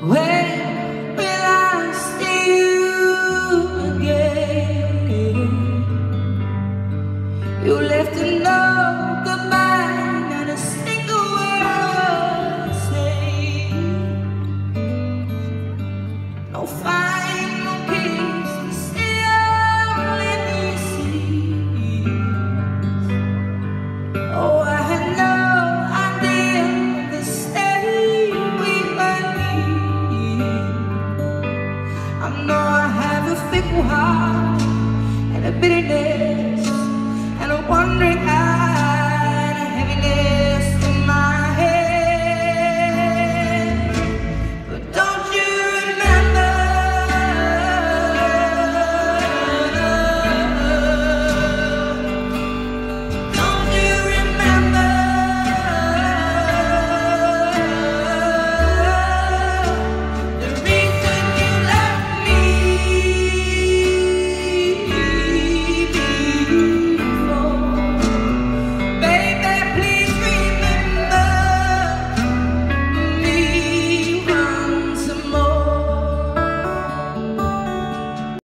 When will I see you again? You left a goodbye, not a single word No. Fickle heart and a bitterness